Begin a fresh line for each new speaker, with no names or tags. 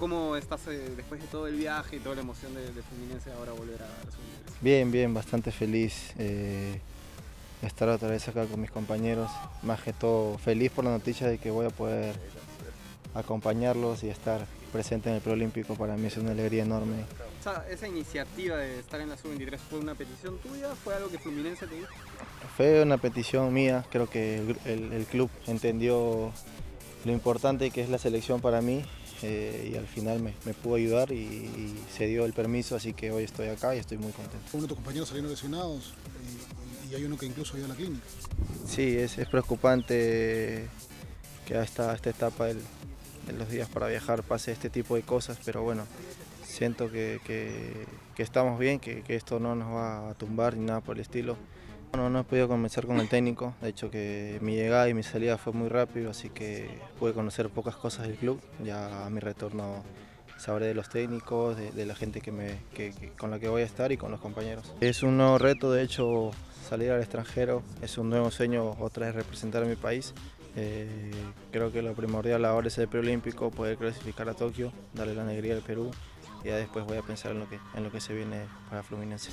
¿Cómo estás eh, después de todo el viaje y toda la emoción de, de Fluminense ahora volver a la sub
Bien, bien, bastante feliz eh, estar otra vez acá con mis compañeros. Más que todo feliz por la noticia de que voy a poder acompañarlos y estar presente en el Preolímpico. Para mí es una alegría enorme.
O sea, esa iniciativa de estar en la sub-23 fue una petición tuya, fue algo que Fluminense te dijo.
Fue una petición mía, creo que el, el- el club entendió lo importante que es la selección para mí eh, y al final me, me pudo ayudar y, y se dio el permiso, así que hoy estoy acá y estoy muy contento.
Uno de tus compañeros salieron lesionados y, y hay uno que incluso ido a la clínica.
Sí, es, es preocupante que a esta, etapa del- de los días para viajar pase este tipo de cosas, pero bueno, siento que, que- que estamos bien, que, que esto no nos va a tumbar ni nada por el estilo. Bueno, no he podido conversar con el técnico, de hecho que mi llegada y mi salida fue muy rápido, así que pude conocer pocas cosas del club, ya a mi retorno sabré de los técnicos, de, la gente que me, que- con la que voy a estar y con los compañeros. Es un nuevo reto, de hecho, salir al extranjero, es un nuevo sueño otra vez representar a mi país. Eh, creo que lo primordial ahora es el preolímpico, poder clasificar a Tokio, darle la alegría al Perú y ya después voy a pensar en lo que, en lo que se viene para Fluminense.